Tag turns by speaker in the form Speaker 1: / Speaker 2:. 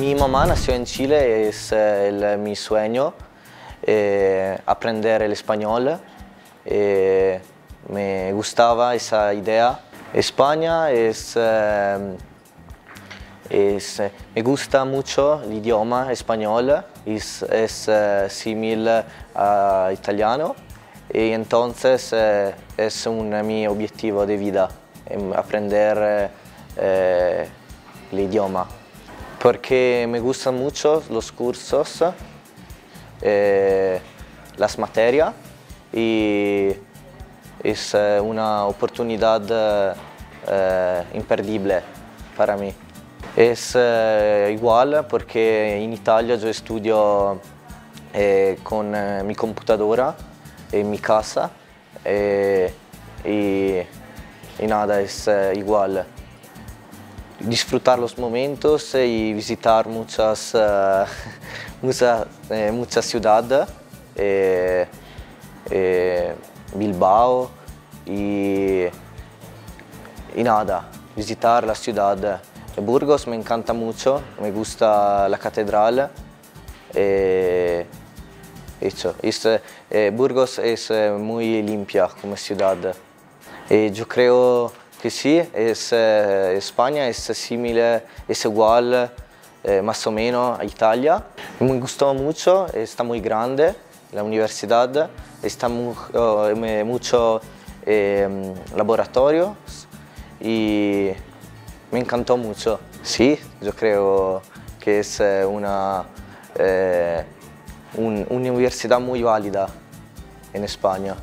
Speaker 1: Mi mamá nació en Chile, es el, mi sueño eh, aprender el español. Eh, me gustaba esa idea. España es, eh, es, me gusta mucho el idioma español, es, es eh, similar a italiano y entonces eh, es un mi objetivo de vida, aprender eh, el idioma. Porque me gustan mucho los cursos, eh, las materias y es una oportunidad eh, imperdible para mí. Es eh, igual porque en Italia yo estudio eh, con eh, mi computadora en mi casa eh, y, y nada, es igual. Disfrutar los momentos y visitar muchas, eh, muchas, eh, muchas ciudades, eh, eh, Bilbao y, y nada, visitar la ciudad. Burgos me encanta mucho, me gusta la catedral. eh, Hecho. Es, eh, Burgos es eh, muy limpia como ciudad. Y yo creo que sí, es, eh, España es similar, es igual eh, más o menos a Italia. Me gustó mucho, está muy grande la universidad, está mu- oh, mucho eh, laboratorios y me encantó mucho. Sí, yo creo que es una un- universidad muy válida en España.